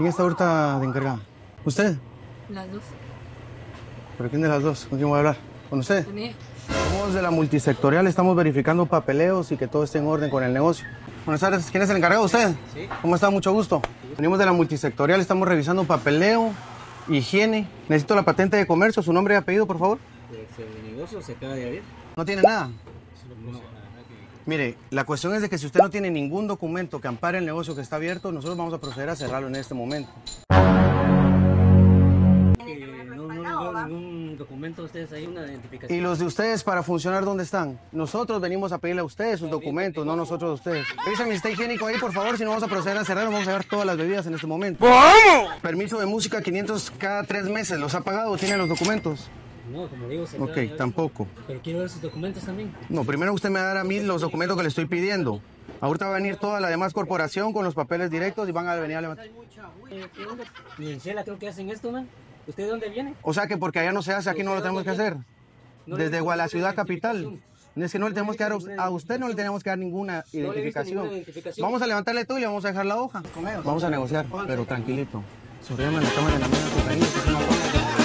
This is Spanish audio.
¿Quién está ahorita de encargada? ¿Usted? Las dos. ¿Pero quién de las dos? ¿Con quién voy a hablar? ¿Con usted? Somos de la multisectorial, estamos verificando papeleos y que todo esté en orden con el negocio. Buenas tardes, ¿quién es el encargado? ¿Usted? Sí. ¿Cómo está? Mucho gusto. Venimos de la multisectorial, estamos revisando papeleo, higiene. Necesito la patente de comercio, su nombre y apellido, por favor. El negocio se acaba de abrir. ¿No tiene nada? Mire, la cuestión es de que si usted no tiene ningún documento que ampare el negocio que está abierto, nosotros vamos a proceder a cerrarlo en este momento. Que no, no, no veo ningún documento de ustedes ahí, una identificación. ¿Y los de ustedes para funcionar dónde están? Nosotros venimos a pedirle a ustedes sus documentos, no nosotros a ustedes. Revisen mi está higiénico ahí, por favor, si no vamos a proceder a cerrarlo, vamos a ver todas las bebidas en este momento. ¡Vamos! Permiso de música 500 cada tres meses, ¿los ha pagado? ¿Tiene los documentos? No, como digo, se de Ok, tampoco. Pero quiero ver sus documentos también. No, primero usted me va a dar a mí los documentos que le estoy pidiendo. Ahorita va a venir toda la demás corporación con los papeles directos y van a venir a levantar. Eh. Ni en Shela creo que hacen esto, man. ¿Usted de dónde viene? O sea que porque allá no se hace, aquí no lo tenemos que hacer. Desde ninguna ciudad capital. Es que no le tenemos que dar a us- a usted no le tenemos que dar ninguna identificación. Vamos a levantarle todo y le vamos a dejar la hoja. Vamos a negociar, pero tranquilito. Sobre la cámara en la mano,